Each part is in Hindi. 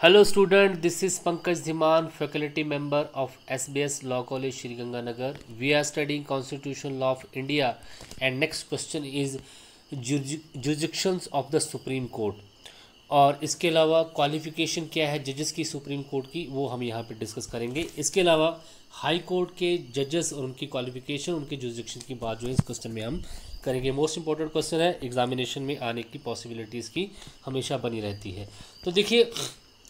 Hello student this is Pankaj Dhiman faculty member of SBS law college Sriganganagar we are studying constitution law of India and next question is jurisdictions of the supreme court और इसके अलावा क्वालिफिकेशन क्या है जजेस की सुप्रीम कोर्ट की, वो हम यहाँ पे डिस्कस करेंगे। इसके अलावा हाई कोर्ट के जजेस और उनकी क्वालिफिकेशन उनके जुजिक्शन की बात जो है इस क्वेश्चन में हम करेंगे। मोस्ट इंपॉर्टेंट क्वेश्चन है एग्जामिनेशन में आने की पॉसिबिलिटीज़ की हमेशा बनी रहती है। तो देखिए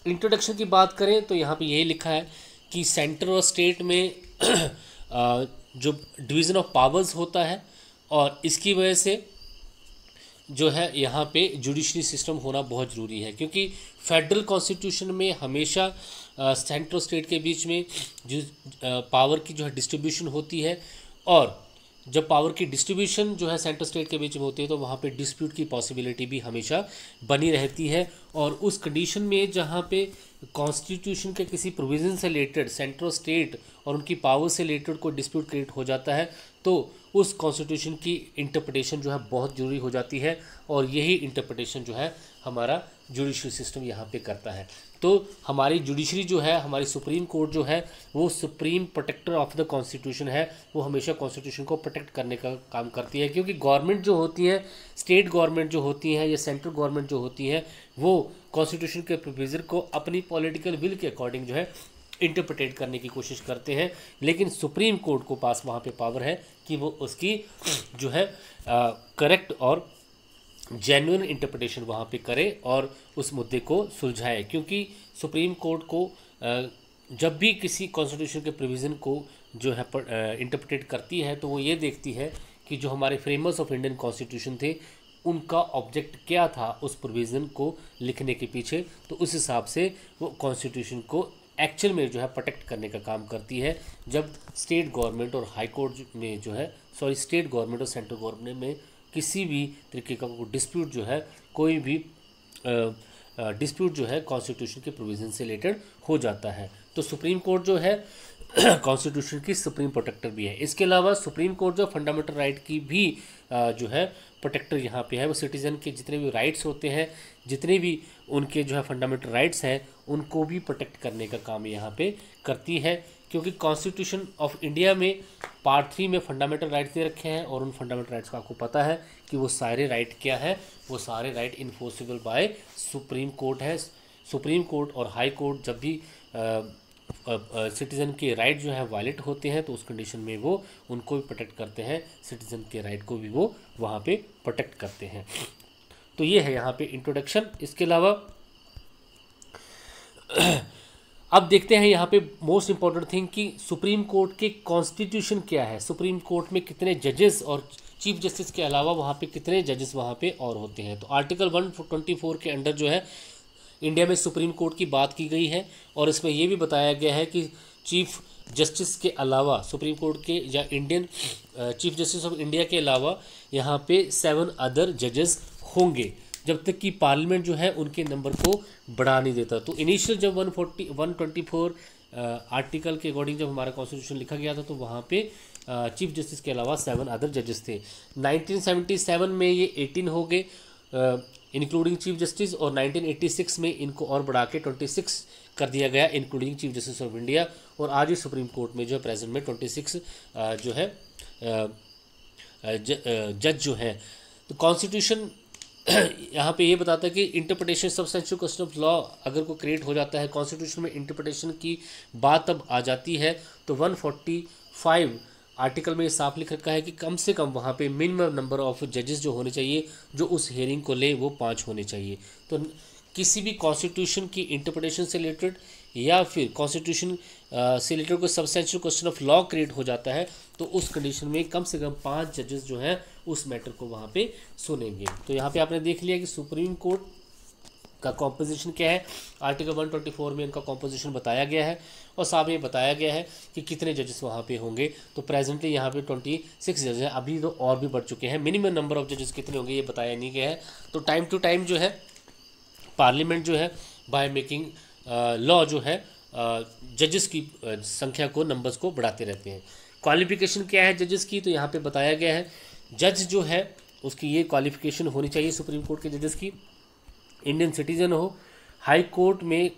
इंट्रोडक्शन की बात करें तो यहाँ पे यही लिखा है कि सेंटर और स्टेट में जो डिवीज़न ऑफ़ पावर्स होता है और इसकी वजह से जो है यहाँ पे जुडिशरी सिस्टम होना बहुत ज़रूरी है, क्योंकि फेडरल कॉन्स्टिट्यूशन में हमेशा सेंटर और स्टेट के बीच में जो पावर की जो है डिस्ट्रीब्यूशन होती है और जब पावर की डिस्ट्रीब्यूशन जो है सेंटर स्टेट के बीच में होती है तो वहाँ पे डिस्प्यूट की पॉसिबिलिटी भी हमेशा बनी रहती है। और उस कंडीशन में जहाँ पे कॉन्स्टिट्यूशन के किसी प्रोविज़न से रिलेटेड सेंट्रल स्टेट और उनकी पावर से रिलेटेड कोई डिस्प्यूट क्रिएट हो जाता है तो उस कॉन्स्टिट्यूशन की इंटरप्रटेशन जो है बहुत ज़रूरी हो जाती है। और यही इंटरप्रटेशन जो है हमारा जुडिशल सिस्टम यहाँ पे करता है। तो हमारी जुडिशरी जो है, हमारी सुप्रीम कोर्ट जो है, वो supreme protector of the constitution है। वो हमेशा कॉन्स्टिट्यूशन को प्रोटेक्ट करने का काम करती है, क्योंकि गवर्नमेंट जो होती है स्टेट गवर्नमेंट जो होती है या सेंट्रल गवर्नमेंट जो होती है, वो कॉन्स्टिट्यूशन के प्रोविज़र को अपनी पॉलिटिकल विल के अकॉर्डिंग जो है इंटरप्रिटेट करने की कोशिश करते हैं। लेकिन सुप्रीम कोर्ट को पास वहाँ पे पावर है कि वो उसकी जो है करेक्ट और जेन्युइन इंटरप्रिटेशन वहाँ पे करे और उस मुद्दे को सुलझाए, क्योंकि सुप्रीम कोर्ट को जब भी किसी कॉन्स्टिट्यूशन के प्रोविज़न को जो है इंटरप्रिटेट करती है तो वो ये देखती है कि जो हमारे फ्रेमर्स ऑफ़ इंडियन कॉन्स्टिट्यूशन थे, उनका ऑब्जेक्ट क्या था उस प्रोविज़न को लिखने के पीछे तो उस हिसाब से वो कॉन्स्टिट्यूशन को एक्चुअल में जो है प्रोटेक्ट करने का काम करती है। जब स्टेट गवर्नमेंट और हाई कोर्ट में जो है सॉरी स्टेट गवर्नमेंट और सेंट्रल गवर्नमेंट में किसी भी तरीके का डिस्प्यूट जो है, कोई भी डिस्प्यूट जो है कॉन्स्टिट्यूशन के प्रोविज़न से रिलेटेड हो जाता है। तो सुप्रीम कोर्ट जो है कॉन्स्टिट्यूशन की सुप्रीम प्रोटेक्टर भी है। इसके अलावा सुप्रीम कोर्ट जो फंडामेंटल राइट की भी जो है प्रोटेक्टर यहाँ पे है, वो सिटीज़न के जितने भी राइट्स होते हैं, जितने भी उनके जो है फंडामेंटल राइट्स हैं, उनको भी प्रोटेक्ट करने का काम यहाँ पे करती है। क्योंकि कॉन्स्टिट्यूशन ऑफ़ इंडिया में पार्ट थ्री में फंडामेंटल राइट्स दे रखे हैं और उन फंडामेंटल राइट्स का आपको पता है कि वो सारे राइट क्या है? वो सारे right enforceable by supreme court है। सुप्रीम कोर्ट और हाई कोर्ट जब भी सिटीज़न के राइट जो है वायलेट होते हैं तो उस कंडीशन में वो उनको भी प्रोटेक्ट करते हैं। सिटीज़न के राइट को भी वो वहाँ पे प्रोटेक्ट करते हैं। तो ये है यहाँ पे इंट्रोडक्शन इसके अलावा अब देखते हैं यहाँ पे मोस्ट इंपॉर्टेंट थिंग कि सुप्रीम कोर्ट के कॉन्स्टिट्यूशन क्या है? सुप्रीम कोर्ट में कितने जजेस और चीफ जस्टिस के अलावा वहाँ पे कितने जजेस वहाँ पे और होते हैं? तो आर्टिकल वन ट्वेंटी फोर के अंडर जो है इंडिया में सुप्रीम कोर्ट की बात की गई है और इसमें यह भी बताया गया है कि चीफ जस्टिस के अलावा, सुप्रीम कोर्ट के या Indian chief justice of India के अलावा यहाँ पे सेवन अदर जजेस होंगे। जब तक कि पार्लियामेंट जो है उनके नंबर को बढ़ा नहीं देता। तो इनिशियल जब 140 124 आर्टिकल के अकॉर्डिंग जब हमारा कॉन्स्टिट्यूशन लिखा गया था तो वहाँ पे चीफ जस्टिस के अलावा सेवन अदर जजेस थे। 1977 में ये 18 हो गए इंक्लूडिंग चीफ जस्टिस और 1986 में इनको और बढ़ा के 26 कर दिया गया including chief justice of India और आज ही सुप्रीम कोर्ट में जो है प्रेजेंट में 26 जो है जज जो है। तो कॉन्स्टिट्यूशन यहाँ पे ये बताता है कि interpretation substantial question of law अगर को क्रिएट हो जाता है कॉन्स्टिट्यूशन में इंटरप्रटेशन की बात अब आ जाती है तो 145 आर्टिकल में साफ़ लिख रखा है कि कम से कम वहाँ पे मिनिमम नंबर ऑफ़ जजेस जो होने चाहिए, जो उस हेयरिंग को ले, वो पाँच होने चाहिए। तो किसी भी कॉन्स्टिट्यूशन की इंटरप्रटेशन से रिलेटेड या फिर कॉन्स्टिट्यूशन से रिलेटेड कोई substantial question of law create हो जाता है तो उस कंडीशन में कम से कम पाँच जजेस जो हैं, उस मैटर को वहाँ पे सुनेंगे। तो यहाँ पे आपने देख लिया कि सुप्रीम कोर्ट का कॉम्पोजिशन क्या है? आर्टिकल 124 में इनका कॉम्पोजिशन बताया गया है और साथ में बताया गया है कि कितने जजेस वहाँ पे होंगे। तो प्रेजेंटली यहाँ पे 26 जजेस हैं। अभी तो और भी बढ़ चुके हैं। मिनिमम नंबर ऑफ़ जजेस कितने होंगे ये बताया नहीं गया है। तो टाइम टू टाइम जो है पार्लियामेंट जो है बाय मेकिंग लॉ जो है जजेस की संख्या को नंबर्स को बढ़ाते रहते हैं। क्वालिफिकेशन क्या है जजेस की? तो यहाँ पे बताया गया है जज जो है, उसकी ये क्वालिफिकेशन होनी चाहिए सुप्रीम कोर्ट के जजेस की। इंडियन सिटीज़न हो हाई कोर्ट में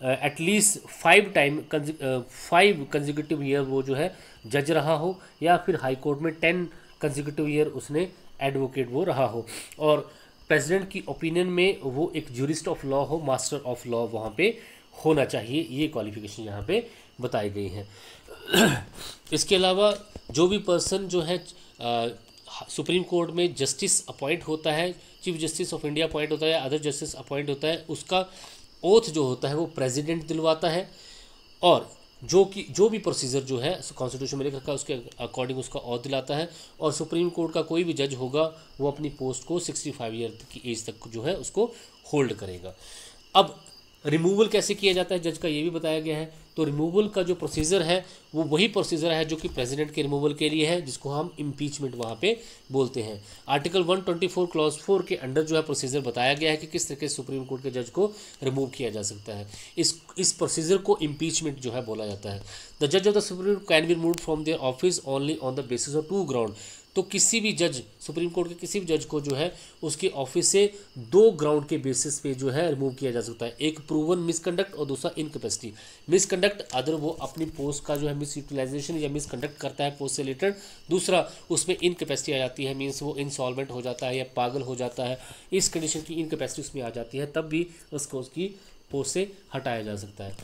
at least five time five consecutive year वो जो है जज रहा हो, या फिर हाई कोर्ट में टेन कंजिक्यूटिव ईयर उसने एडवोकेट वो रहा हो। और प्रेसिडेंट की ओपिनियन में वो एक जूरिस्ट ऑफ़ लॉ हो मास्टर ऑफ़ लॉ वहाँ पे होना चाहिए, ये क्वालिफिकेशन यहाँ पे बताई गई है। इसके अलावा जो भी पर्सन जो है सुप्रीम कोर्ट में जस्टिस अपॉइंट होता है chief justice of India appoint होता है अदर जस्टिस अपॉइंट होता है, उसका ओथ जो होता है वो प्रेसिडेंट दिलवाता है। और जो कि, जो भी प्रोसीजर जो है कॉन्स्टिट्यूशन में लिख रखा है उसके अकॉर्डिंग उसका और दिलाता है और सुप्रीम कोर्ट का कोई भी जज होगा, वो अपनी पोस्ट को 65 ईयर की एज तक जो है, उसको होल्ड करेगा। अब रिमूवल कैसे किया जाता है? जज का ये भी बताया गया है तो रिमूवल का जो प्रोसीजर है, वो वही प्रोसीजर है जो कि प्रेसिडेंट के रिमूवल के लिए है, जिसको हम इम्पीचमेंट वहाँ पे बोलते हैं। आर्टिकल 124 क्लॉज फोर के अंडर जो है प्रोसीजर बताया गया है कि किस तरीके से सुप्रीम कोर्ट के जज को रिमूव किया जा सकता है। इस इस प्रोसीजर को इम्पीचमेंट जो है बोला जाता है। द जज of the supreme can be remove from their office only on the basis of two ground तो किसी भी जज, सुप्रीम कोर्ट के किसी भी जज को जो है, उसके ऑफ़िस से दो ग्राउंड के बेसिस पे जो है रिमूव किया जा सकता है। एक प्रूवन मिसकंडक्ट और दूसरा इनकेपेसिटी मिसकंडक्ट अदर वो अपनी पोस्ट का जो है मिस यूटिलाइजेशन या मिसकंडक्ट करता है पोस्ट से रिलेटेड दूसरा, उसमें इनकेपेसिटी आ जाती है मीन्स वो इंसॉल्वेंट हो जाता है या पागल हो जाता है। इस कंडीशन की इनकेपेसिटी उसमें आ जाती है, तब भी उसको उसकी पोस्ट से हटाया जा सकता है।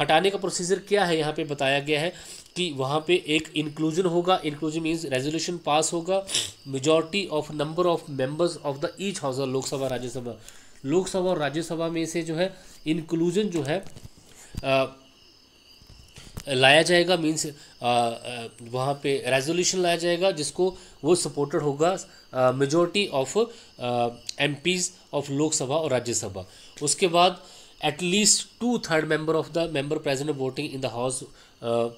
हटाने का प्रोसीजर क्या है? यहाँ पे बताया गया है कि वहाँ पे एक इंक्लूजन होगा। इंक्लूजन मीन्स रेजोल्यूशन पास होगा। Majority of number of members of the each house Lok Sabha Rajya Sabha Lok Sabha और राज्यसभा में से जो है इंक्लूजन जो है आ, लाया जाएगा। मीन्स वहाँ पे रेजोल्यूशन लाया जाएगा जिसको वो सपोर्टेड होगा majority of M of Lok Sabha और राज्यसभा उसके बाद at least two third member of the member present voting in the house uh,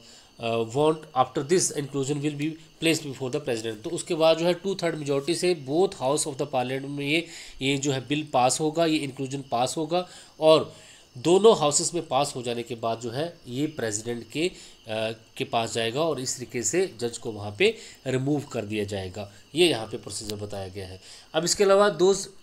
uh, after this inclusion will be placed before the president. तो उसके बाद जो है टू थर्ड मेजोरिटी से both house of the parliament में ये ये जो है बिल पास होगा ये इंक्लूजन पास होगा और दोनों हाउसेस में पास हो जाने के बाद जो है ये प्रेसिडेंट के आ, के पास जाएगा और इस तरीके से जज को वहाँ पे रिमूव कर दिया जाएगा। ये यहाँ पे प्रोसीजर बताया गया है। अब इसके अलावा दोस्त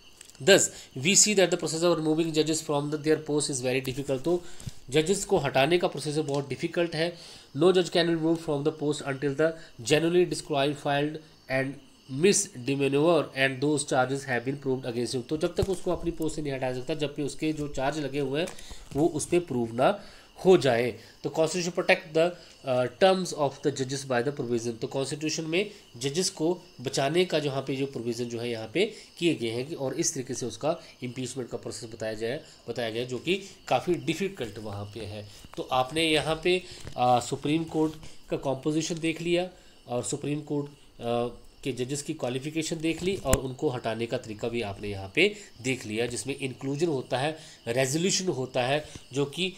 thus we see that the process of removing जजेस from the their post is very difficult तो जजेस को हटाने का प्रोसेस बहुत डिफ़िकल्ट है. नो जज can remove from the post until the genuinely disqualified and misdemeanour and those charges have been proved against you तो जब तक उसको अपनी पोस्ट से नहीं हटा सकता जबकि उसके जो चार्ज लगे हुए हैं, वो उस पर प्रूव ना हो जाए तो constitution protect the terms of the जजेस बाय द प्रोविज़न तो कॉन्स्टिट्यूशन में जजेस को बचाने का जहाँ पे जो प्रोविज़न जो है यहाँ पे किए गए हैं कि और इस तरीके से उसका इम्पीचमेंट का प्रोसेस बताया जाए बताया गया जो कि काफ़ी डिफ़िकल्ट वहाँ पे है। तो आपने यहाँ पे आ, सुप्रीम कोर्ट का कॉम्पोजिशन देख लिया और सुप्रीम कोर्ट के जजेस की क्वालिफिकेशन देख ली और उनको हटाने का तरीका भी आपने यहाँ पे देख लिया जिसमें इंक्लूजन होता है रेजोल्यूशन होता है जो कि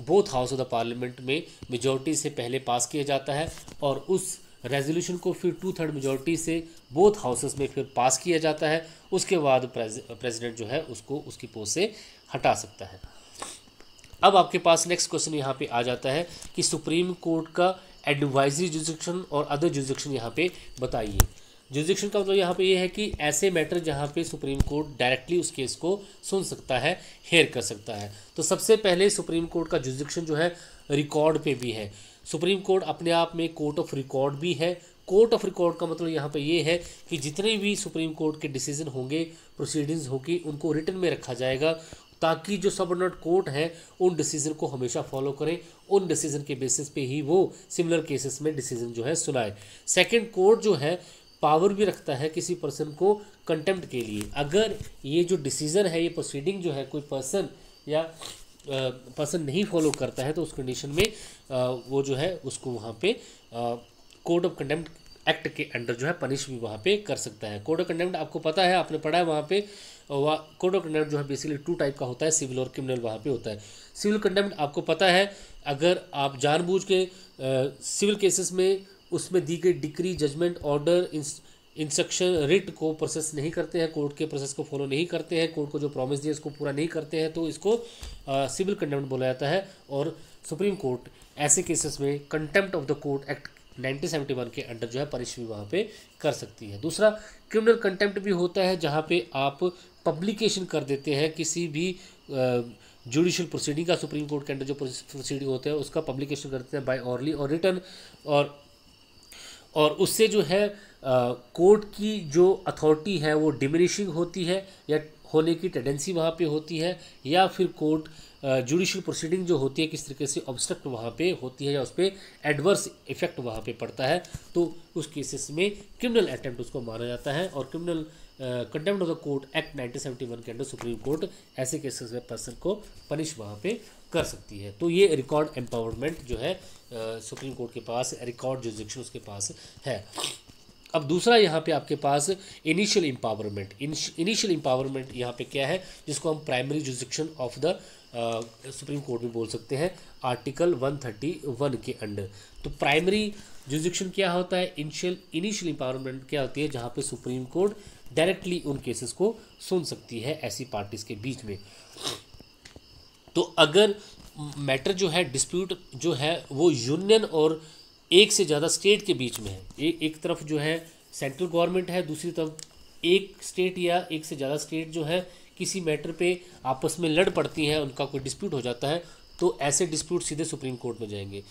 both house of the parliament में मेजोरिटी से पहले पास किया जाता है और उस रेजोल्यूशन को फिर टू थर्ड मेजोरिटी से बोथ हाउसेस में फिर पास किया जाता है। उसके बाद प्रेसिडेंट जो है उसको उसकी पोस्ट से हटा सकता है। अब आपके पास नेक्स्ट क्वेश्चन यहाँ पे आ जाता है कि सुप्रीम कोर्ट का एडवाइजरी जुडिक्शन और अदर जुडिक्शन यहाँ पे बताइए। जुडिक्शन का मतलब यहाँ पे ये यह है कि ऐसे मैटर जहाँ पे सुप्रीम कोर्ट डायरेक्टली उस केस को सुन सकता है हेयर कर सकता है। तो सबसे पहले सुप्रीम कोर्ट का जुडिक्शन जो है रिकॉर्ड पे भी है। सुप्रीम कोर्ट अपने आप में कोर्ट ऑफ़ रिकॉर्ड भी है। कोर्ट ऑफ़ रिकॉर्ड का मतलब यहाँ पे ये है कि जितने भी सुप्रीम कोर्ट के डिसीज़न होंगे प्रोसीडिंग्स होगी, उनको रिटर्न में रखा जाएगा ताकि जो सबऑर्डिनेट कोर्ट हैं, उन डिसीज़न को हमेशा फॉलो करें, उन डिसीज़न के बेसिस पे ही वो सिमिलर केसेस में डिसीज़न जो है सुनाए। सेकंड कोर्ट जो है पावर भी रखता है किसी पर्सन को कंटेम्प्ट के लिए। अगर ये जो डिसीज़न है ये प्रोसीडिंग जो है कोई पर्सन या पर्सन नहीं फॉलो करता है तो उस कंडीशन में आ, वो जो है उसको वहाँ पे कोड ऑफ़ कंटेम्प्ट एक्ट के अंडर जो है पनिश भी वहाँ पे कर सकता है। कोड ऑफ़ कंटेम्प्ट आपको पता है आपने पढ़ा है वहाँ पे कोड ऑफ़ कंटेम्प्ट जो है बेसिकली टू टाइप का होता है सिविल और क्रिमिनल वहाँ पे होता है। सिविल कंटेम्प्ट आपको पता है अगर आप जानबूझ के सिविल केसेस में उसमें दी गई decree, judgment, order instruction, writ को प्रोसेस नहीं करते हैं, कोर्ट के प्रोसेस को फॉलो नहीं करते हैं, कोर्ट को जो प्रॉमिस दिया उसको पूरा नहीं करते हैं तो इसको सिविल कंटेम्प्ट बोला जाता है और सुप्रीम कोर्ट ऐसे केसेस में contempt of the court act 1971 के अंडर जो है पनिश भी वहाँ पे कर सकती है। दूसरा क्रिमिनल कंटेम्प्ट भी होता है जहाँ पे आप पब्लिकेशन कर देते हैं किसी भी जुडिशल प्रोसीडिंग का सुप्रीम कोर्ट के अंडर जो प्रोसीडिंग होते हैं, उसका पब्लिकेशन करते हैं बाय ऑर्ली और रिटर्न और और उससे जो है कोर्ट की जो अथॉरिटी है, वो डिमिनिशिंग होती है, या होने की टेंडेंसी वहाँ पे होती है, या फिर कोर्ट जुडिशियल प्रोसीडिंग जो होती है, किस तरीके से ऑब्स्ट्रक्ट वहाँ पे होती है, या उस पर एडवर्स इफ़ेक्ट वहाँ पे पड़ता है तो उस केसेस में क्रिमिनल अटेम्प्ट उसको माना जाता है, और criminal contempt of the court act 1971 के अंडर सुप्रीम कोर्ट ऐसे केसेस में पर्सन को पनिश वहाँ पे कर सकती है। तो ये रिकॉर्ड एम्पावरमेंट जो है सुप्रीम कोर्ट के पास रिकॉर्ड जुडिक्शन उसके पास है। अब दूसरा यहाँ पे आपके पास इनिशियल इम्पावरमेंट इनिशियल इम्पावरमेंट यहाँ पे क्या है, जिसको हम primary jurisdiction of the supreme court में बोल सकते हैं आर्टिकल 131 के अंडर। तो प्राइमरी जुडिक्शन क्या होता है? इनिशियल इनिशियल इम्पावरमेंट क्या होती है, जहाँ पे सुप्रीम कोर्ट डायरेक्टली उन केसेस को सुन सकती है ऐसी पार्टीज़ के बीच में। तो अगर मैटर जो है डिस्प्यूट जो है वो यूनियन और एक से ज़्यादा स्टेट के बीच में है। ए, एक तरफ़ जो है सेंट्रल गवर्नमेंट है दूसरी तरफ़ एक स्टेट या एक से ज़्यादा स्टेट जो है किसी मैटर पे आपस में लड़ पड़ती हैं उनका कोई डिस्प्यूट हो जाता है तो ऐसे डिस्प्यूट सीधे सुप्रीम कोर्ट में जाएँगे।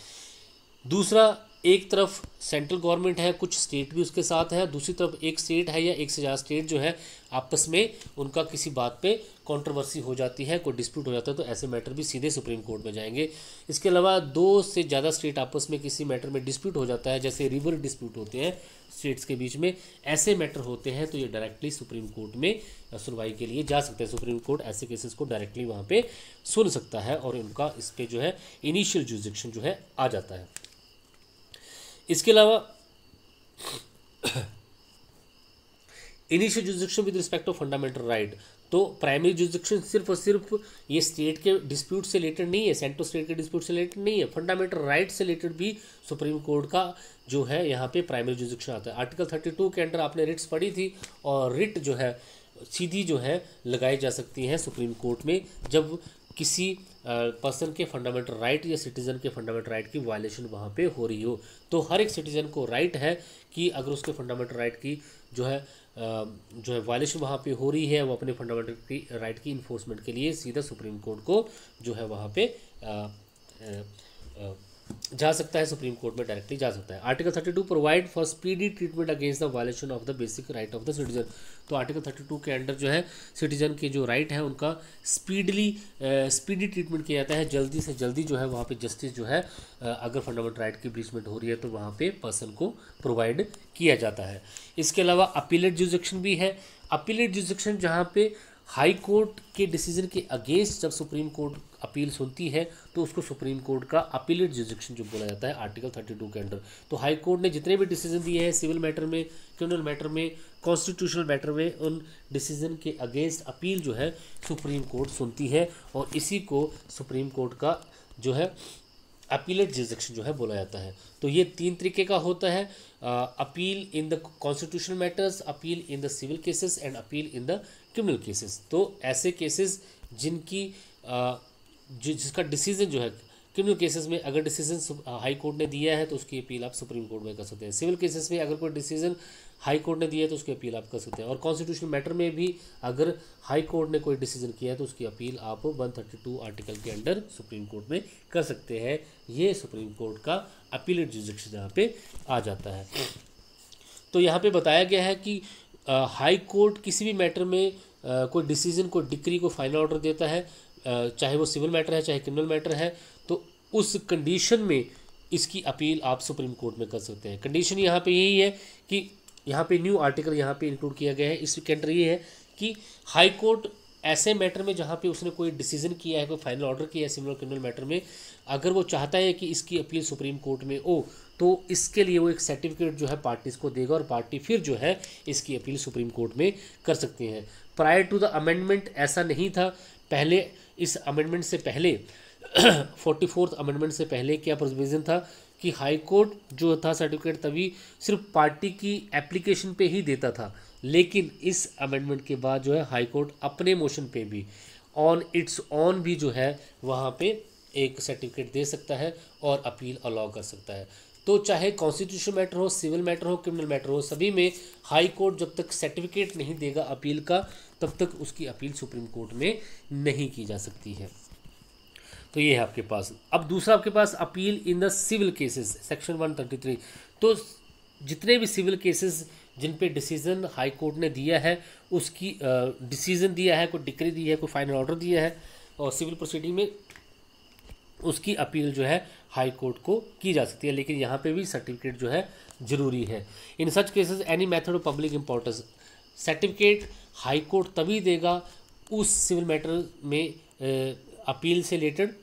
दूसरा एक तरफ़ सेंट्रल गवर्नमेंट है, कुछ स्टेट भी उसके साथ है, दूसरी तरफ़ एक स्टेट है या एक से ज़्यादा स्टेट जो है, आपस में उनका किसी बात पे कंट्रोवर्सी हो जाती है, कोई डिस्प्यूट हो जाता है तो ऐसे मैटर भी सीधे सुप्रीम कोर्ट में जाएँगे। इसके अलावा दो से ज़्यादा स्टेट आपस में किसी मैटर में डिस्प्यूट हो जाता है, जैसे रिवर डिस्प्यूट होते हैं स्टेट्स के बीच में, ऐसे मैटर होते हैं तो ये डायरेक्टली सुप्रीम कोर्ट में सुनवाई के लिए जा सकते हैं। सुप्रीम कोर्ट ऐसे केसेस को डायरेक्टली वहाँ पर सुन सकता है और उनका इस पर जो है इनिशियल जुजिक्शन जो है आ जाता है। इसके अलावा initial jurisdiction with respect of fundamental right तो प्राइमरी जुडिक्शन सिर्फ़ और सिर्फ़ ये स्टेट के डिस्प्यूट से रिलेटेड नहीं है सेंट्रल स्टेट के डिस्प्यूट से रिलेटेड नहीं है फंडामेंटल राइट से रिलेटेड भी सुप्रीम कोर्ट का जो है यहाँ पे प्राइमरी जुडिक्शन आता है। आर्टिकल थर्टी टू के अंडर आपने रिट्स पढ़ी थी और रिट जो है, सीधी जो है लगाई जा सकती हैं सुप्रीम कोर्ट में जब किसी पर्सन के फंडामेंटल राइट या सिटीज़न के फंडामेंटल राइट की वायलेशन वहाँ पे हो रही हो तो हर एक सिटीज़न को राइट है कि अगर उसके फंडामेंटल राइट की जो है जो है वायलेशन वहाँ पे हो रही है वो अपने फंडामेंटल की राइट की इन्फोर्समेंट के लिए सीधा सुप्रीम कोर्ट को जो है वहाँ पे आ, आ, जा सकता है सुप्रीम कोर्ट में डायरेक्टली जा सकता है। Article thirty two provide for speedy treatment against the violation of the basic right of the citizen तो आर्टिकल थर्टी टू के अंडर जो है सिटीजन के जो राइट है, उनका स्पीडली स्पीडी ट्रीटमेंट किया जाता है। जल्दी से जल्दी जो है, वहाँ पे जस्टिस जो है अगर फंडामेंटल राइट की ब्रीचमेंट हो रही है तो वहाँ पे पर्सन को प्रोवाइड किया जाता है। इसके अलावा अपीलेट जुडिक्शन भी है। अपीलेट जुडिक्शन जहाँ पे हाई कोर्ट के डिसीज़न के अगेंस्ट जब सुप्रीम कोर्ट अपील सुनती है तो उसको सुप्रीम कोर्ट का अपीलेट जुडिक्शन जो बोला जाता है आर्टिकल 32 के अंडर तो हाई कोर्ट ने जितने भी डिसीज़न दिए हैं सिविल मैटर में क्रिमिनल मैटर में कॉन्स्टिट्यूशनल मैटर में, उन डिसीज़न के अगेंस्ट अपील जो है, सुप्रीम कोर्ट सुनती है और इसी को सुप्रीम कोर्ट का जो है, अपीलेट जुडिक्शन जो है बोला जाता है। तो ये तीन तरीके का होता है appeal in the constitutional matters appeal in the civil cases and appeal in the criminal cases. तो ऐसे केसेस जिनकी जो, जिसका डिसीज़न जो है, क्रिमिनल केसेस में अगर डिसीज़न हाई कोर्ट ने दिया है तो उसकी अपील आप सुप्रीम कोर्ट में कर सकते हैं। सिविल केसेस में अगर कोई डिसीज़न हाई कोर्ट ने दिया है तो उसकी अपील आप कर सकते हैं। और कॉन्स्टिट्यूशनल मैटर में भी अगर हाई कोर्ट ने कोई डिसीज़न किया है तो उसकी अपील आप 132 आर्टिकल के अंडर सुप्रीम कोर्ट में कर सकते हैं। ये सुप्रीम कोर्ट का अपीलेट जुडिक्शन यहाँ पे आ जाता है। तो यहाँ पे बताया गया है कि हाई कोर्ट किसी भी मैटर में कोई डिसीज़न, कोई डिक्री को फाइनल ऑर्डर देता है चाहे वो सिविल मैटर है, चाहे क्रिमिनल मैटर है तो उस कंडीशन में इसकी अपील आप सुप्रीम कोर्ट में कर सकते हैं। कंडीशन यहाँ पे यही है कि यहाँ पे न्यू आर्टिकल यहाँ पे इंक्लूड किया गया है। इसके अंडर ये है कि हाई कोर्ट ऐसे मैटर में जहाँ पे उसने कोई डिसीज़न किया है, कोई फाइनल ऑर्डर किया है सिविल क्रिमिनल मैटर में, अगर वो चाहता है कि इसकी अपील सुप्रीम कोर्ट में हो तो इसके लिए वो एक सर्टिफिकेट जो है पार्टीज़ को देगा और पार्टी फिर जो है इसकी अपील सुप्रीम कोर्ट में कर सकते हैं। प्रायर टू द अमेंडमेंट ऐसा नहीं था। पहले, इस अमेंडमेंट से पहले फोर्टी फोर्थ अमेंडमेंट से पहले क्या प्रोविज़न था कि हाई कोर्ट जो था सर्टिफिकेट तभी सिर्फ़ पार्टी की एप्लीकेशन पे ही देता था। लेकिन इस अमेंडमेंट के बाद जो है हाई कोर्ट अपने मोशन पे भी ऑन इट्स ऑन भी जो है, वहाँ पे एक सर्टिफिकेट दे सकता है और अपील अलाउ कर सकता है। तो चाहे कॉन्स्टिट्यूशन मैटर हो सिविल मैटर हो क्रिमिनल मैटर हो, सभी में हाई कोर्ट जब तक सर्टिफिकेट नहीं देगा अपील का, तब तक उसकी अपील सुप्रीम कोर्ट में नहीं की जा सकती है। तो ये है आपके पास। अब दूसरा आपके पास appeal in the civil cases section 133 तो जितने भी सिविल केसेस जिन पे डिसीज़न हाई कोर्ट ने दिया है, उसकी डिसीज़न दिया है, कोई डिक्री दी है, कोई फाइनल ऑर्डर दिया है, और सिविल प्रोसीडिंग में उसकी अपील जो है हाई कोर्ट को की जा सकती है, लेकिन यहाँ पे भी सर्टिफिकेट जो है ज़रूरी है। In such cases any method of public importance certificate high court तभी देगा उस सिविल मैटर में अपील से रिलेटेड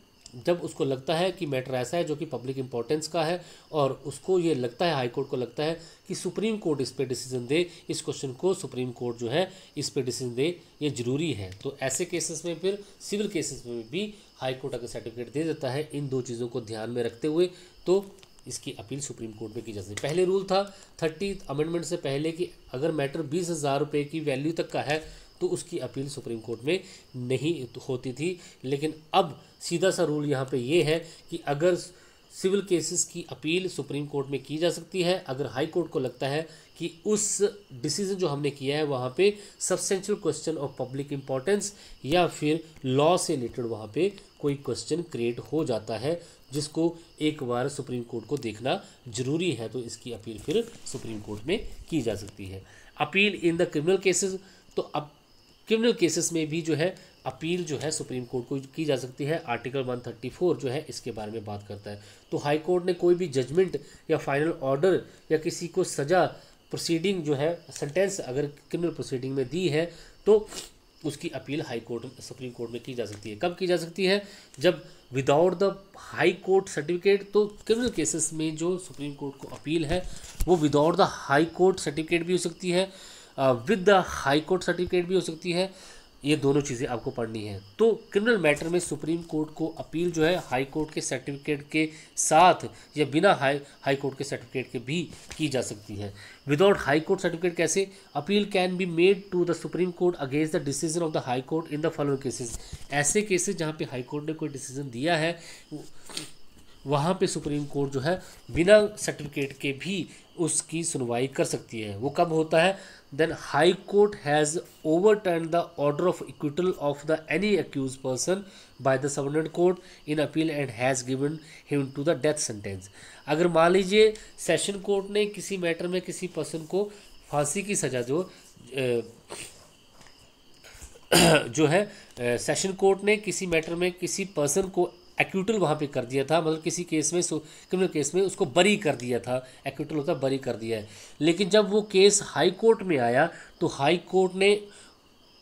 जब उसको लगता है कि मैटर ऐसा है जो कि पब्लिक इंपॉर्टेंस का है, और उसको ये लगता है, हाई कोर्ट को लगता है कि सुप्रीम कोर्ट इस पर डिसीज़न दे, इस क्वेश्चन को सुप्रीम कोर्ट जो है इस पर डिसीज़न दे, ये ज़रूरी है। तो ऐसे केसेस में फिर सिविल केसेस में भी हाई कोर्ट अगर सर्टिफिकेट दे देता है इन दो चीज़ों को ध्यान में रखते हुए तो इसकी अपील सुप्रीम कोर्ट में की जा सकती है। पहले रूल था थर्टी अमेंडमेंट से पहले कि अगर मैटर बीस हज़ार रुपये की वैल्यू तक का है तो उसकी अपील सुप्रीम कोर्ट में नहीं होती थी। लेकिन अब सीधा सा रूल यहाँ पे ये है कि अगर सिविल केसेस की अपील सुप्रीम कोर्ट में की जा सकती है। अगर हाई कोर्ट को लगता है कि उस डिसीज़न जो हमने किया है, वहाँ पे substantial question of public importance या फिर लॉ से रिलेटेड वहाँ पे कोई क्वेश्चन क्रिएट हो जाता है, जिसको एक बार सुप्रीम कोर्ट को देखना ज़रूरी है तो इसकी अपील फिर सुप्रीम कोर्ट में की जा सकती है। Appeal in the criminal cases तो अब क्रिमिनल केसेस में भी जो है अपील जो है सुप्रीम कोर्ट को की जा सकती है। आर्टिकल 134 जो है, इसके बारे में बात करता है। तो हाई कोर्ट ने कोई भी जजमेंट या फाइनल ऑर्डर या किसी को सज़ा प्रोसीडिंग जो है सेंटेंस अगर क्रिमिनल प्रोसीडिंग में दी है तो उसकी appeal high court, supreme court में की जा सकती है। कब की जा सकती है? जब without the high court certificate तो क्रिमिनल केसेस में जो सुप्रीम कोर्ट को अपील है, वो without the high court certificate भी हो सकती है with the high court certificate भी हो सकती है। ये दोनों चीज़ें आपको पढ़नी है। तो क्रिमिनल मैटर में सुप्रीम कोर्ट को अपील जो है, हाई कोर्ट के सर्टिफिकेट के साथ या बिना हाई हाई कोर्ट के सर्टिफिकेट के भी की जा सकती है। विदाउट हाई कोर्ट सर्टिफिकेट कैसे? Appeal can be made to the supreme court against the decision of the high court in the following cases ऐसे केसेस जहाँ पे हाई कोर्ट ने कोई डिसीज़न दिया है, वहाँ पे सुप्रीम कोर्ट जो है, बिना सर्टिफिकेट के भी उसकी सुनवाई कर सकती है। वो कब होता है? Then high court has overturned the order of acquittal of the any accused person by the subordinate court in appeal and has given him to the death sentence अगर मान लीजिए सेशन कोर्ट ने किसी मैटर में किसी पर्सन को फांसी की सज़ा जो जो है सेशन कोर्ट ने किसी मैटर में किसी पर्सन को एक्यूटल वहाँ पे कर दिया था मतलब किसी केस में क्रिमिनल केस में उसको बरी कर दिया था एक्यूटल होता बरी कर दिया है। लेकिन जब वो केस हाई कोर्ट में आया तो हाई कोर्ट ने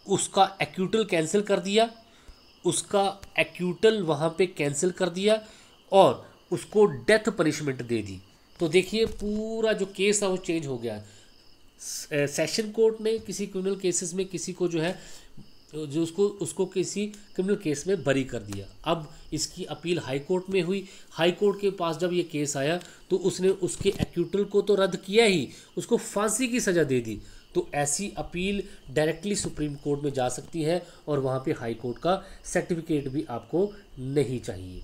उसका एक्यूटल कैंसिल कर दिया, उसका एक्यूटल वहाँ पे कैंसिल कर दिया और उसको डेथ पनिशमेंट दे दी। तो देखिए, पूरा जो केस था वो चेंज हो गया। सेशन कोर्ट ने किसी क्रिमिनल केसेस में किसी को जो है जो उसको उसको किसी क्रिमिनल केस में बरी कर दिया। अब इसकी अपील हाई कोर्ट में हुई। हाई कोर्ट के पास जब ये केस आया तो उसने उसके एक्यूटल को तो रद्द किया ही, उसको फांसी की सज़ा दे दी। तो ऐसी अपील डायरेक्टली सुप्रीम कोर्ट में जा सकती है और वहाँ पे हाई कोर्ट का सर्टिफिकेट भी आपको नहीं चाहिए।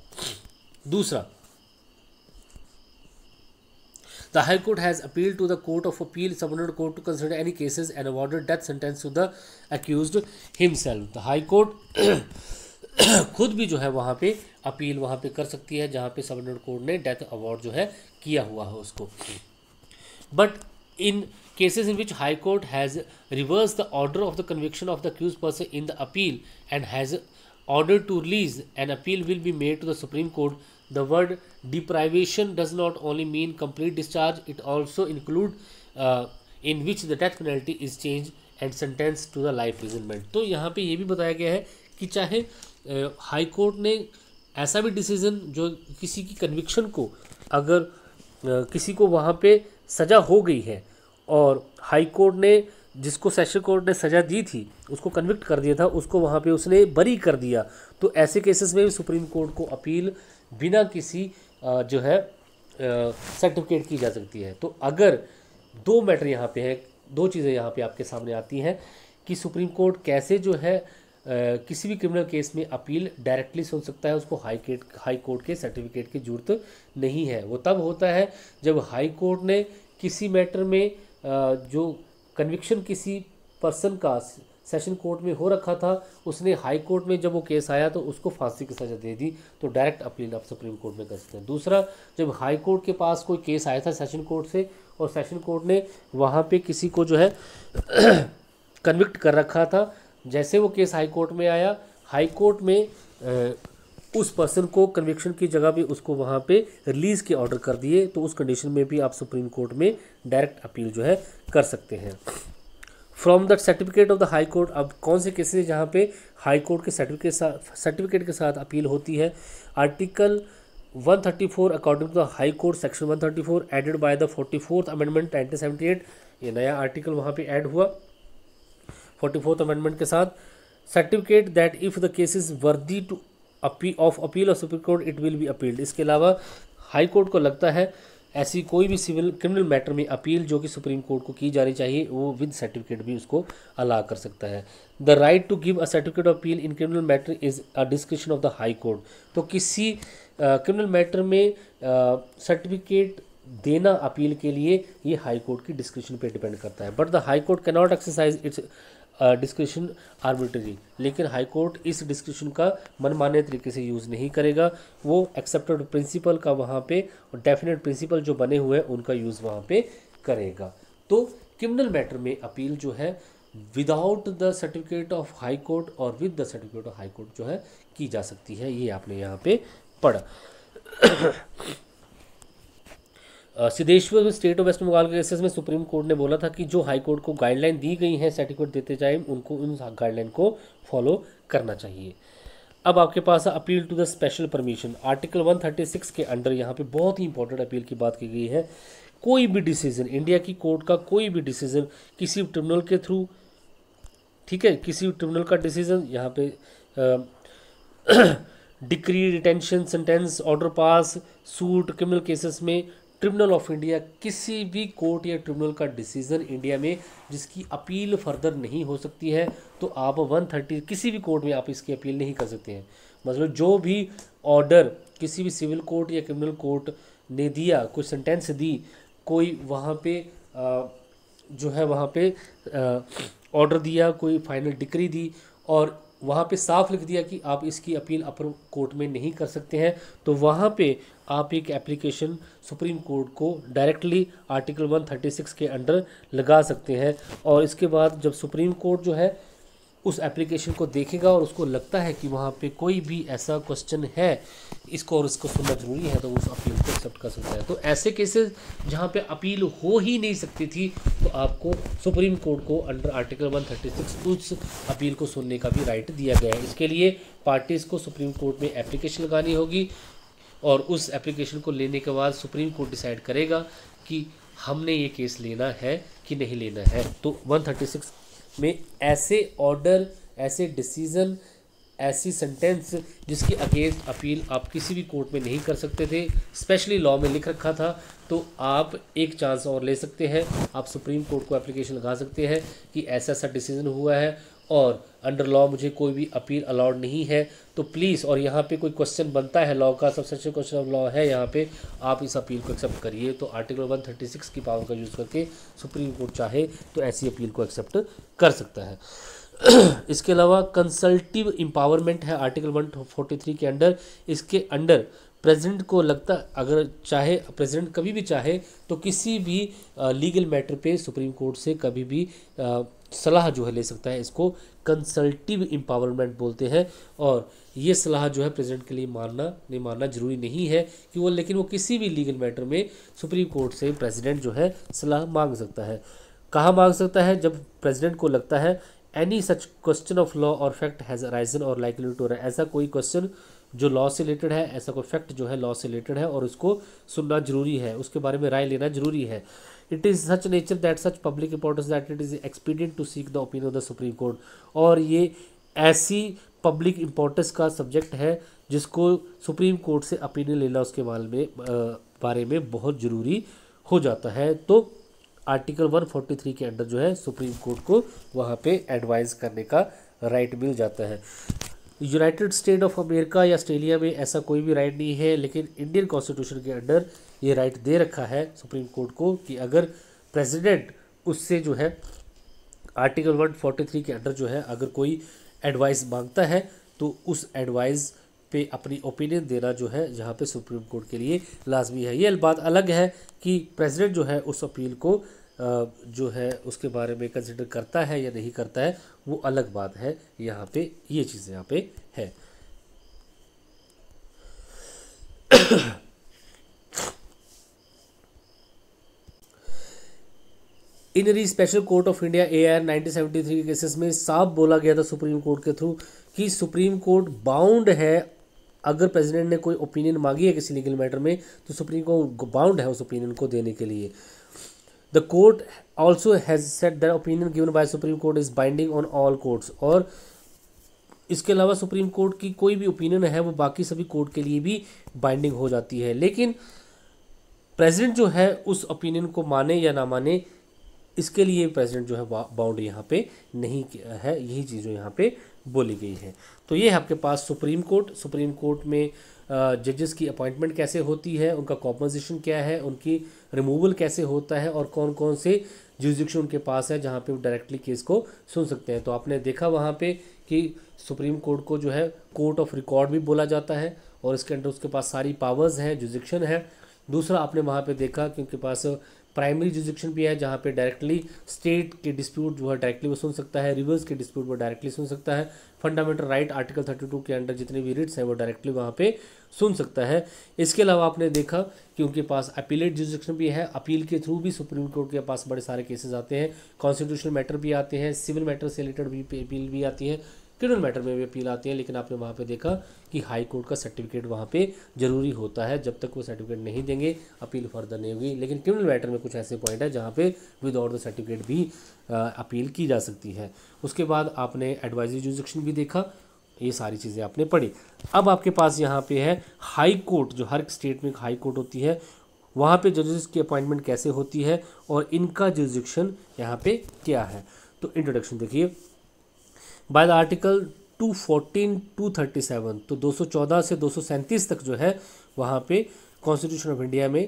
दूसरा The High Court has appealed to the Court of Appeal, Subordinate Court, to consider any cases and awarded death sentence to the accused himself. The High Court खुद भी जो है वहाँ पे अपील वहाँ पे कर सकती है जहाँ पे सबर्डिनेट कोर्ट ने डेथ अवार्ड जो है किया हुआ है उसको but in cases in which high court has reverse the order of the conviction of the accuse person in the appeal and has order to release an appeal will be made to the supreme court the word deprivation does not only mean complete discharge it also include uh, in which the death penalty is changed and sentenced to the life imprisonment तो यहाँ पे ये भी बताया गया है कि चाहे हाई uh, कोर्ट ने ऐसा भी डिसीज़न जो किसी की कन्विक्शन को अगर uh, किसी को वहाँ पे सज़ा हो गई है और हाई कोर्ट ने जिसको सेशन कोर्ट ने सज़ा दी थी उसको कन्विक्ट कर दिया था उसको वहाँ पे उसने बरी कर दिया तो ऐसे केसेस में भी सुप्रीम कोर्ट को अपील बिना किसी जो है सर्टिफिकेट की जा सकती है। तो अगर दो मैटर यहाँ पे हैं, दो चीज़ें यहाँ पे आपके सामने आती हैं कि सुप्रीम कोर्ट कैसे जो है किसी भी क्रिमिनल केस में अपील डायरेक्टली सुन सकता है, उसको हाई कोर्ट हाई कोर्ट के सर्टिफिकेट की ज़रूरत नहीं है। वो तब होता है जब हाई कोर्ट ने किसी मैटर में जो कन्विक्शन किसी पर्सन का सेशन कोर्ट में हो रखा था। उसने हाई कोर्ट में जब वो केस आया तो उसको फांसी की सज़ा दे दी। तो डायरेक्ट अपील आप सुप्रीम कोर्ट में कर सकते हैं। दूसरा, जब हाई कोर्ट के पास कोई केस आया था सेशन कोर्ट से और सेशन कोर्ट ने वहाँ पे किसी को जो है कन्विक्ट कर रखा था, जैसे वो केस हाई कोर्ट में आया, हाई कोर्ट में उस पर्सन को कन्विक्शन की जगह भी उसको वहाँ पे रिलीज़ के ऑर्डर कर दिए। तो उस कंडीशन में भी आप सुप्रीम कोर्ट में डायरेक्ट अपील जो है कर सकते हैं। From the certificate of the high court अब कौन से केसेस जहाँ पे हाई कोर्ट के सर्टिफिकेट सर्टिफिकेट के साथ अपील होती है? Article 134 according to the high court section 134 added by the forty fourth amendment 1978 ये नया आर्टिकल वहाँ पे ऐड हुआ। फोर्टी फोर्थ अमेंडमेंट के साथ। Certificate that if the case is worthy to appeal of appeal of supreme court it will be appealed इसके अलावा हाई कोर्ट को लगता है ऐसी कोई भी सिविल क्रिमिनल मैटर में अपील जो कि सुप्रीम कोर्ट को की जानी चाहिए वो विद सर्टिफिकेट भी उसको अला कर सकता है। The right to give a certificate of appeal in criminal matter is a description of the high court तो किसी क्रिमिनल uh, मैटर में सर्टिफिकेट uh, देना अपील के लिए ये हाई कोर्ट की डिस्क्रिप्शन पे डिपेंड करता है। But the high court cannot exercise its description arbitrary लेकिन हाई कोर्ट इस डिस्क्रिप्शन का मनमाने तरीके से यूज़ नहीं करेगा। वो एक्सेप्टेड प्रिंसिपल का वहाँ पे डेफिनेट प्रिंसिपल जो बने हुए हैं, उनका यूज़ वहाँ पे करेगा। तो क्रिमिनल मैटर में अपील जो है without the certificate of high court और with the certificate of high court जो है, की जा सकती है। ये आपने यहाँ पे पढ़ा। सिद्धेश्वर में स्टेट ऑफ़ वेस्ट बंगाल के केसेस में सुप्रीम कोर्ट ने बोला था कि जो हाई कोर्ट को गाइडलाइन दी गई है सर्टिफिकेट देते जाए, उनको उन गाइडलाइन को फॉलो करना चाहिए। अब आपके पास appeal to the special permission article 136 के अंडर यहाँ पे बहुत ही इंपॉर्टेंट अपील की बात की गई है। कोई भी डिसीज़न इंडिया की कोर्ट का कोई भी डिसीज़न किसी ट्रिब्यूनल के थ्रू ठीक है, किसी ट्रिब्यूनल का डिसीज़न यहाँ पे decree detention sentence order pass suit criminal cases में ट्रिब्यूनल ऑफ़ इंडिया किसी भी कोर्ट या ट्रिब्यूनल का डिसीज़न इंडिया में जिसकी अपील फर्दर नहीं हो सकती है तो आप 130 किसी भी कोर्ट में आप इसकी अपील नहीं कर सकते हैं। मतलब जो भी ऑर्डर किसी भी सिविल कोर्ट या क्रिमिनल कोर्ट ने दिया कोई सेंटेंस दी कोई वहाँ पे आ, जो है वहाँ पे ऑर्डर दिया कोई फाइनल डिक्री दी और वहाँ पे साफ़ लिख दिया कि आप इसकी अपील अपर कोर्ट में नहीं कर सकते हैं तो वहाँ पे आप एक एप्लीकेशन सुप्रीम कोर्ट को डायरेक्टली आर्टिकल 136 के अंडर लगा सकते हैं और इसके बाद जब सुप्रीम कोर्ट जो है उस एप्लीकेशन को देखेगा और उसको लगता है कि वहाँ पे कोई भी ऐसा क्वेश्चन है, इसको और इसको सुनना ज़रूरी है तो उस अपील को एक्सेप्ट कर सकता है। तो ऐसे केसेस जहाँ पे अपील हो ही नहीं सकती थी तो आपको सुप्रीम कोर्ट को अंडर आर्टिकल 136 उस अपील को सुनने का भी राइट दिया गया है। इसके लिए पार्टीज़ को सुप्रीम कोर्ट में एप्लीकेशन लगानी होगी। और उस एप्लीकेशन को लेने के बाद सुप्रीम कोर्ट डिसाइड करेगा कि हमने ये केस लेना है कि नहीं लेना है। तो 136 में ऐसे ऑर्डर ऐसे डिसीज़न ऐसी सेंटेंस जिसकी अगेंस्ट अपील आप किसी भी कोर्ट में नहीं कर सकते थे स्पेशली लॉ में लिख रखा था तो आप एक चांस और ले सकते हैं। आप सुप्रीम कोर्ट को एप्लीकेशन लगा सकते हैं कि ऐसा ऐसा डिसीज़न हुआ है और अंडर लॉ मुझे कोई भी अपील अलाउड नहीं है तो प्लीज़ और यहाँ पे कोई क्वेश्चन बनता है लॉ का सबसे अच्छा क्वेश्चन ऑफ़ लॉ है यहाँ पे आप इस अपील को एक्सेप्ट करिए। तो आर्टिकल 136 की पावर का यूज़ करके सुप्रीम कोर्ट चाहे तो ऐसी अपील को एक्सेप्ट कर सकता है। इसके अलावा कंसल्टिव एम्पावरमेंट है आर्टिकल 143 के अंडर इसके अंडर प्रेसिडेंट को लगता अगर चाहे प्रेसिडेंट कभी भी चाहे तो किसी भी लीगल मैटर पे सुप्रीम कोर्ट से कभी भी आ, सलाह जो है ले सकता है इसको कंसल्टिव एम्पावरमेंट बोलते हैं। और ये सलाह जो है प्रेसिडेंट के लिए मानना, नहीं मानना ज़रूरी नहीं है कि वो, लेकिन वो किसी भी लीगल मैटर में सुप्रीम कोर्ट से प्रेसिडेंट जो है सलाह मांग सकता है। कहाँ मांग सकता है? जब प्रेसिडेंट को लगता है any such question of law और फैक्ट हैज़ अराइजन और लाइकली टू ऐसा कोई क्वेश्चन जो लॉ से रिलेटेड है, ऐसा कोई फैक्ट जो है लॉ से रिलेटेड है और उसको सुनना ज़रूरी है, उसके बारे में राय लेना ज़रूरी है। It is such nature that such public importance that it is expedient to seek the opinion of the supreme court और ये ऐसी पब्लिक इंपॉर्टेंस का सब्जेक्ट है जिसको सुप्रीम कोर्ट से अपीनियन लेना उसके बारे में बारे में बहुत ज़रूरी हो जाता है। तो आर्टिकल 143 के अंडर जो है सुप्रीम कोर्ट को वहाँ पे एडवाइस करने का राइट मिल जाता है। यूनाइटेड स्टेट ऑफ़ अमेरिका या ऑस्ट्रेलिया में ऐसा कोई भी राइट नहीं है, लेकिन इंडियन कॉन्स्टिट्यूशन के अंडर ये राइट दे रखा है सुप्रीम कोर्ट को कि अगर प्रेसिडेंट उससे जो है आर्टिकल 143 के अंडर जो है, अगर कोई एडवाइस माँगता है तो उस एडवाइस पे अपनी ओपिनियन देना जो है, जहाँ पे सुप्रीम कोर्ट के लिए लाजमी है। ये बात अलग है कि प्रेसिडेंट जो है, उस अपील को जो है, उसके बारे में कंसिडर करता है या नहीं करता है, वो अलग बात है। यहाँ पे ये चीज़ यहाँ पे है। In re special court of India A R nineteen के केसेस में साफ़ बोला गया था सुप्रीम कोर्ट के थ्रू कि सुप्रीम कोर्ट बाउंड है। अगर प्रेसिडेंट ने कोई ओपिनियन मांगी है किसी लीगल मैटर में तो सुप्रीम कोर्ट बाउंड है उस ओपिनियन को देने के लिए। The court also has set the opinion given by supreme court is binding on all courts और इसके अलावा सुप्रीम कोर्ट की कोई भी ओपिनियन है, वो बाकी सभी कोर्ट के लिए भी बाइंडिंग हो जाती है। लेकिन प्रेसिडेंट जो है, उस ओपिनियन को माने या ना माने इसके लिए प्रेसिडेंट जो है बाउंड यहाँ पे नहीं है, यही चीज़ जो यहाँ पे बोली गई है। तो ये है आपके पास सुप्रीम कोर्ट। सुप्रीम कोर्ट में जजेस की अपॉइंटमेंट कैसे होती है, उनका कॉम्पोजिशन क्या है, उनकी रिमूवल कैसे होता है, और कौन कौन से जुजिक्शन उनके पास है जहाँ पे वो डायरेक्टली केस को सुन सकते हैं। तो आपने देखा वहाँ पे कि सुप्रीम कोर्ट को जो है कोर्ट ऑफ़ रिकॉर्ड भी बोला जाता है, और इसके अंदर उसके पास सारी पावर्स हैं जुजिक्शन है। दूसरा आपने वहाँ पे देखा कि उनके पास प्राइमरी जुजिक्शन भी है, जहाँ पे डायरेक्टली स्टेट के डिस्प्यूट जो है डायरेक्टली वो सुन सकता है रिवर्स के डिस्प्यूट वो डायरेक्टली सुन सकता है फंडामेंटल राइट आर्टिकल 32 के अंडर जितने भी रिट्स हैं वो डायरेक्टली वहाँ पे सुन सकता है। इसके अलावा आपने देखा कि उनके पास अपीलेट जुजिक्शन भी है अपील के थ्रू भी सुप्रीम कोर्ट के पास बड़े सारे केसेज आते हैं कॉन्स्टिट्यूशनल मैटर भी आते हैं सिविल मैटर से रिलेटेड भी अपील भी आती है। क्रिमिनल मैटर में भी अपील आती है, लेकिन आपने वहाँ पे देखा कि हाई कोर्ट का सर्टिफिकेट वहाँ पे ज़रूरी होता है, जब तक वो सर्टिफिकेट नहीं देंगे अपील फर्दर नहीं होगी। लेकिन क्रिमिनल मैटर में कुछ ऐसे पॉइंट है जहाँ पे विदाउट द सर्टिफिकेट भी अपील की जा सकती है। उसके बाद आपने एडवाइजरी जुडिक्शन भी देखा, ये सारी चीज़ें आपने पढ़ी। अब आपके पास यहाँ पे है हाई कोर्ट जो हर स्टेट में हाई कोर्ट होती है, वहाँ पे जजेस की अपॉइंटमेंट कैसे होती है और इनका जुडिक्शन यहाँ पे क्या है? तो इंट्रोडक्शन देखिए। बाय द आर्टिकल 214 237 तो 214 से दो सौ सैंतीस तक जो है, वहाँ पे कॉन्स्टिट्यूशन ऑफ़ इंडिया में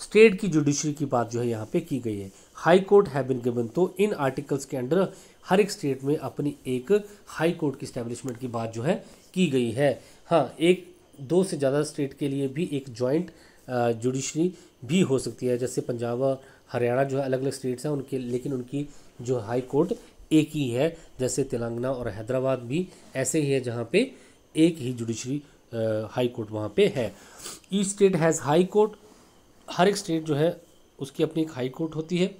स्टेट की जुडिशरी की बात जो है यहाँ पे की गई है। हाई कोर्ट है बिन गिवन तो इन आर्टिकल्स के अंडर हर एक स्टेट में अपनी एक हाई कोर्ट की स्टैब्लिशमेंट की बात जो है की गई है। हाँ एक, दो से ज़्यादा स्टेट के लिए भी एक जॉइंट जुडिशरी भी हो सकती है। जैसे पंजाब और हरियाणा जो है अलग अलग स्टेट्स हैं, उनके, लेकिन उनकी जो हाई कोर्ट एक ही है, जैसे तेलंगाना और हैदराबाद भी ऐसे ही है जहाँ पे एक ही जुडिशरी हाई कोर्ट वहाँ पे है। Each state has high court हर एक स्टेट जो है, उसकी अपनी एक हाई कोर्ट होती है।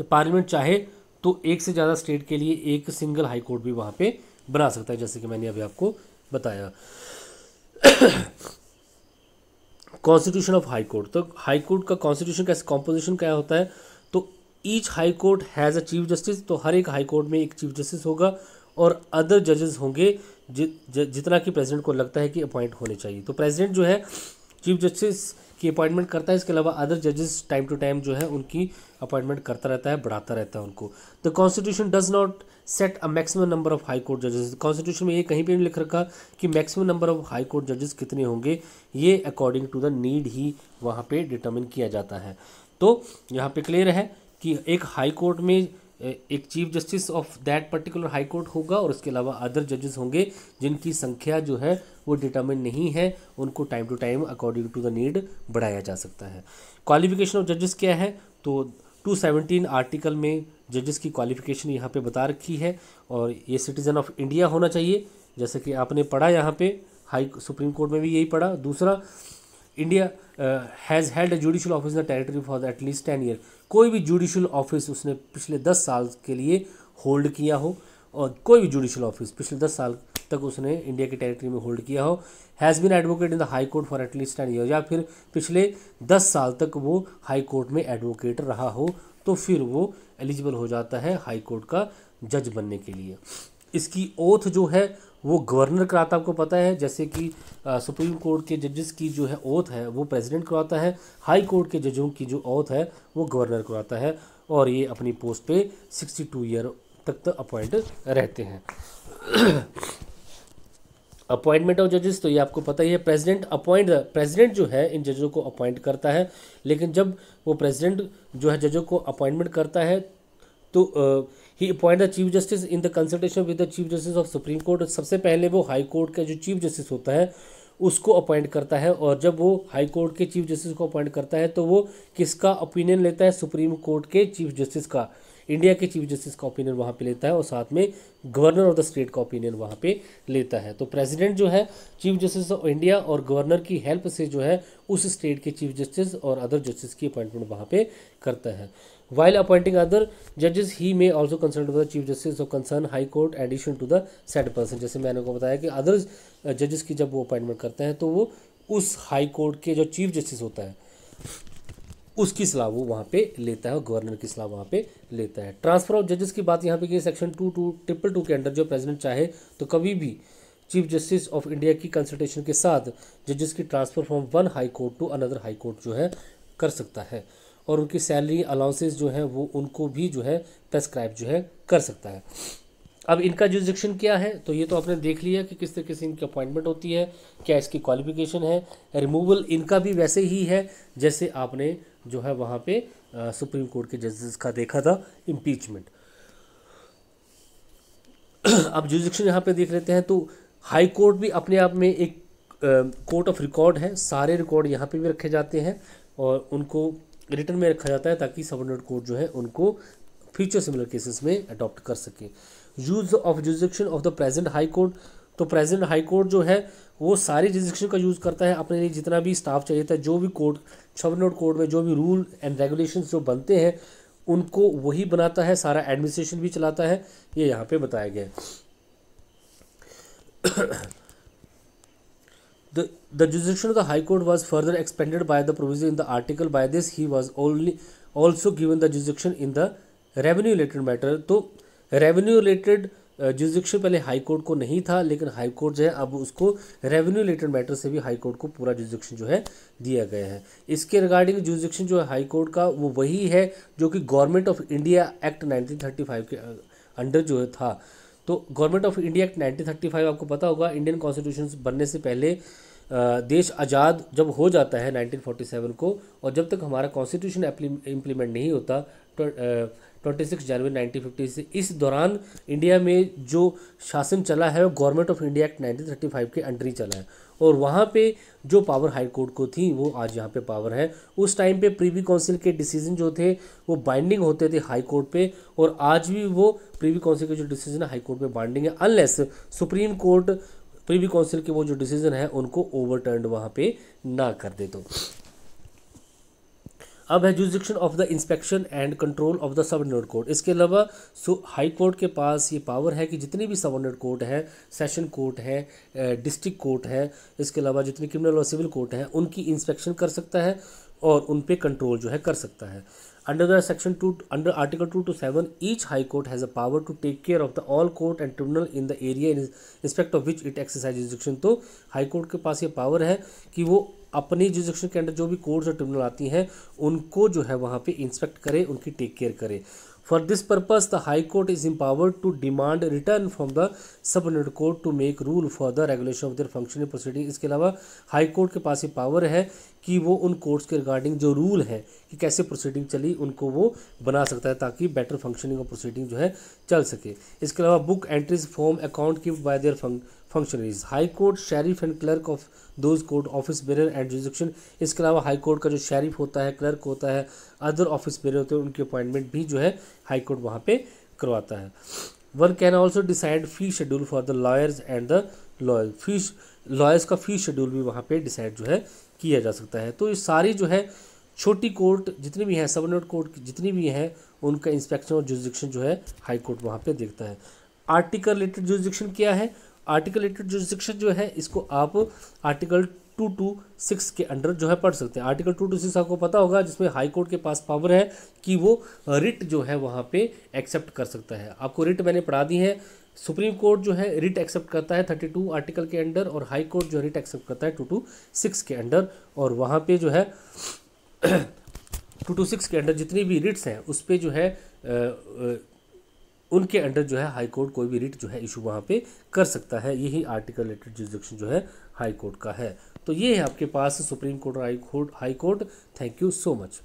पार्लियामेंट चाहे तो एक से ज़्यादा स्टेट के लिए एक सिंगल हाई कोर्ट भी वहाँ पे बना सकता है, जैसे कि मैंने अभी आपको बताया। कॉन्स्टिट्यूशन ऑफ़ हाई कोर्ट तो हाई कोर्ट का कॉन्स्टिट्यूशन कैसे कॉम्पोजिशन क्या होता है? Each high court has a chief justice तो हर एक हाई कोर्ट में एक चीफ जस्टिस होगा और अदर जजेस होंगे जि, ज, जितना कि प्रेसिडेंट को लगता है कि अपॉइंट होने चाहिए। तो प्रेसिडेंट जो है चीफ जस्टिस की अपॉइंटमेंट करता है इसके अलावा अदर जजेस टाइम टू टाइम जो है उनकी अपॉइंटमेंट करता रहता है बढ़ाता रहता है उनको। The constitution does not set a maximum number of high court जजेस कॉन्स्टिट्यूशन में ये कहीं पे भी लिख रखा कि maximum number of high court जजेस कितने होंगे ये अकॉर्डिंग टू द नीड ही वहाँ पे डिटर्मिन किया जाता है। तो यहाँ पे क्लियर है कि एक हाई कोर्ट में एक chief justice of that particular high court होगा और उसके अलावा अदर जजेस होंगे जिनकी संख्या जो है वो डिटर्मिन नहीं है, उनको time to time according to the need बढ़ाया जा सकता है। क्वालिफिकेशन ऑफ़ जजेस क्या है? तो 217 आर्टिकल में जजेस की क्वालिफिकेशन यहाँ पे बता रखी है और ये सिटीज़न ऑफ़ इंडिया होना चाहिए। जैसे कि आपने पढ़ा यहाँ पे, हाई सुप्रीम कोर्ट में भी यही पढ़ा। दूसरा India has held judicial office in the territory for at least ten year कोई भी जुडिशल ऑफ़िस उसने पिछले दस साल के लिए होल्ड किया हो और कोई भी जुडिशल ऑफ़िस पिछले दस साल तक उसने इंडिया की टेरिटरी में होल्ड किया हो has been advocate in the high court for at least ten year या फिर पिछले दस साल तक वो हाई कोर्ट में एडवोकेट रहा हो तो फिर वो एलिजिबल हो जाता है हाई कोर्ट का जज बनने के लिए। इसकी ओथ जो है, वो गवर्नर कराता आपको पता है, जैसे कि सुप्रीम कोर्ट के जजेस की जो है ओथ है, वो प्रेसिडेंट करवाता है हाई कोर्ट के जजों की जो ओथ है, वो गवर्नर करवाता है, और ये अपनी पोस्ट पे 62 ईयर तक तक अपॉइंट रहते हैं। अपॉइंटमेंट ऑफ़ जजेस तो ये आपको पता ही है प्रेसिडेंट अपॉइंट प्रेसिडेंट जो है, इन जजों को अपॉइंट करता है, लेकिन जब वो प्रेसिडेंट जो है जजों को अपॉइंटमेंट करता है तो he appoint the chief justice in the consultation with the chief justice of supreme court सबसे पहले वो हाई कोर्ट का जो चीफ जस्टिस होता है, उसको अपॉइंट करता है और जब वो हाई कोर्ट के चीफ जस्टिस को अपॉइंट करता है तो वो किसका ओपिनियन लेता है? सुप्रीम कोर्ट के चीफ जस्टिस का। इंडिया के चीफ जस्टिस का ओपिनियन वहाँ पे लेता है और साथ में गवर्नर ऑफ़ द स्टेट का ओपिनियन वहाँ पे लेता है। तो प्रेसिडेंट जो है चीफ जस्टिस ऑफ़ इंडिया और गवर्नर की हेल्प से जो है, उस स्टेट के चीफ जस्टिस और अदर जस्टिस की अपॉइंटमेंट वहाँ पे करता है। वाइल अपॉइंटिंग अदर जजेस he may also consult the chief justice of concern high court addition to the set person जैसे मैंने को बताया कि अदर जजेस की जब वो अपॉइंटमेंट करते हैं तो वो उस हाई कोर्ट के जो चीफ जस्टिस होता है, उसकी सलाह वो वहाँ पे लेता है और गवर्नर की सलाह वहाँ पे लेता है। ट्रांसफ़र ऑफ़ जजेस की बात यहाँ पे की section two two triple two के अंडर जो प्रेसिडेंट चाहे तो कभी भी चीफ जस्टिस ऑफ़ इंडिया की कंसल्टेशन के साथ जजेस की transfer from one high court to another high court जो है, कर सकता है। और उनकी सैलरी अलाउंसेस जो है, वो उनको भी जो है प्रेस्क्राइब जो है कर सकता है। अब इनका जुरिडिक्शन क्या है? तो ये तो आपने देख लिया कि किस तरीके से इनकी अपॉइंटमेंट होती है, क्या इसकी क्वालिफिकेशन है। रिमूवल इनका भी वैसे ही है, जैसे आपने जो है वहाँ पे सुप्रीम कोर्ट के जजेस का देखा था इम्पीचमेंट अब जुरिडिक्शन यहाँ पे देख लेते हैं तो हाई कोर्ट भी अपने आप में एक कोर्ट ऑफ़ रिकॉर्ड है, सारे रिकॉर्ड यहाँ पे भी रखे जाते हैं, और उनको रिटर्न में रखा जाता है ताकि सबऑर्डिनेट कोर्ट जो है उनको फ्यूचर सिमिलर केसेस में अडॉप्ट कर सके। Use of jurisdiction of the present high court तो प्रेजेंट हाई कोर्ट जो है, वो सारी जुरिडिक्शन का यूज़ करता है। अपने लिए जितना भी स्टाफ चाहिए था, जो भी कोर्ट सबऑर्डिनेट कोर्ट में जो भी रूल एंड रेगुलेशन जो बनते हैं, उनको वही बनाता है, सारा एडमिनिस्ट्रेशन भी चलाता है। ये यहाँ पे बताया गया है। The, jurisdiction of the High Court was further expanded by the provision in the article. By this, he was only also given the jurisdiction in the revenue related matter. तो रेवेन्यू रिलेटेड जुरिडिक्शन पहले हाई कोर्ट को नहीं था लेकिन हाई कोर्ट जो है अब उसको रेवेन्यू रिलेटेड मैटर से भी हाई कोर्ट को पूरा जुरिडिक्शन जो है दिया गया है इसके रिगार्डिंग जुरिडिक्शन जो है हाई कोर्ट का वो वही है जो कि गवर्नमेंट ऑफ़ इंडिया एक्ट 1935 के अंडर जो है था तो गवर्नमेंट ऑफ़ इंडिया एक्ट 1935 आपको पता होगा इंडियन कॉन्स्टिट्यूशन बनने से पहले देश आज़ाद जब हो जाता है 1947 को, और जब तक हमारा कॉन्स्टिट्यूशन इम्प्लीमेंट नहीं होता ट्वेंटी सिक्स जनवरी नाइनटीन फिफ्टी से, इस दौरान इंडिया में जो शासन चला है, वो government of India act nineteen thirty five के अंडर ही चला है। और वहाँ पे जो पावर हाई कोर्ट को थी, वो आज यहाँ पे पावर है। उस टाइम पे प्रीवी काउंसिल के डिसीज़न जो थे, वो बाइंडिंग होते थे हाई कोर्ट पे, और आज भी वो प्रीवी काउंसिल के जो डिसीज़न है हाई कोर्ट में बाइंडिंग है unless supreme court privy council के वो जो डिसीज़न है, उनको ओवरटर्न वहाँ पे ना कर दे तो। अब है jurisdiction of the inspection and control of the subordinate court इसके अलावा सो हाई कोर्ट के पास ये पावर है कि जितने भी सबऑर्डिनेट कोर्ट हैं सेशन कोर्ट है डिस्ट्रिक्ट कोर्ट है, इसके अलावा जितने क्रिमिनल और सिविल कोर्ट हैं, उनकी इंस्पेक्शन कर सकता है और उन पर कंट्रोल जो है कर सकता है। Under the section 2 under article 2 to 7 each high court has a power to take care of the all court and tribunal in the area in respect of which it exercises jurisdiction तो हाई कोर्ट के पास ये पावर है कि वो अपनी जुरिडिक्शन के अंडर जो भी कोर्ट्स और ट्रिब्यूनल आती हैं उनको जो है वहाँ पे इंस्पेक्ट करे उनकी टेक केयर करे For this purpose, the High Court is empowered to demand return from the subordinate court to make rule for the regulation of their functioning proceeding. इसके अलावा हाई कोर्ट के पास ये पावर है कि वो उन कोर्ट्स के रिगार्डिंग जो रूल है कि कैसे प्रोसीडिंग चली, उनको वो बना सकता है ताकि बेटर फंक्शनिंग ऑफ़ प्रोसीडिंग जो है चल सके। इसके अलावा बुक एंट्रीज फॉर्म अकाउंट की by their functionaries high court sheriff and clerk of those court office bearer and jurisdiction इसके अलावा हाई कोर्ट का जो शेरिफ होता है क्लर्क होता है अदर ऑफ़िस बेरर होते हैं, उनकी अपॉइंटमेंट भी जो है हाई कोर्ट वहाँ पे करवाता है। One can also decide fee schedule for the lawyers and the lawyer fees lawyers का फ़ी शेड्यूल भी वहाँ पे डिसाइड जो है किया जा सकता है। तो ये सारी जो है छोटी कोर्ट जितनी भी हैं, सबनोट कोर्ट जितनी भी हैं, उनका इंस्पेक्शन और जुडिक्शन जो है हाई कोर्ट वहाँ पे देखता है। आर्टिकल रिलेटेड जुडिक्शन क्या है? आर्टिकल रिलेटेड जुडिक्शन जो है, इसको आप आर्टिकल टू टू सिक्स के अंडर जो है पढ़ सकते हैं। आर्टिकल टू टू सिक्स आपको पता होगा, जिसमें हाई कोर्ट के पास पावर है कि वो रिट जो है वहाँ पे एक्सेप्ट कर सकता है। आपको रिट मैंने पढ़ा दी है सुप्रीम कोर्ट जो है रिट एक्सेप्ट करता है थर्टी टू आर्टिकल के अंडर और हाई कोर्ट जो रिट एक्सेप्ट करता है टू टू सिक्स के अंडर और वहाँ पे जो है टू टू सिक्स के अंडर जितनी भी रिट्स हैं, उस पर जो है उनके अंडर जो है हाई कोर्ट कोई भी रिट जो है इशू वहाँ पे कर सकता है। यही आर्टिकल रिलेटेड जुडिक्शन जो है हाई कोर्ट का है। तो ये है आपके पास सुप्रीम कोर्ट और high court high court. Thank you so much